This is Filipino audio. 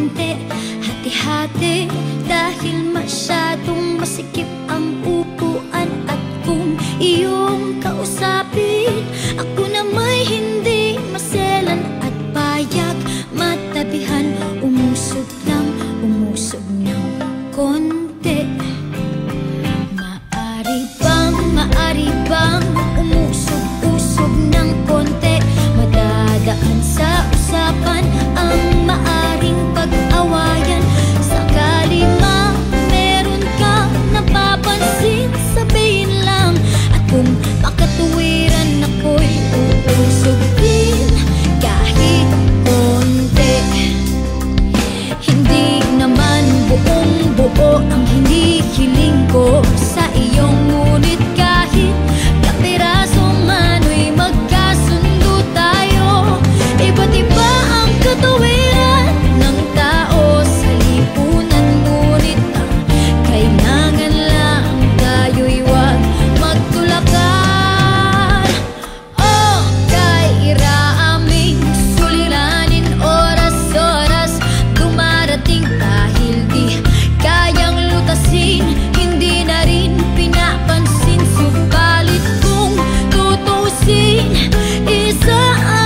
konti. Hati-hati dahil masyadong masikip seen is a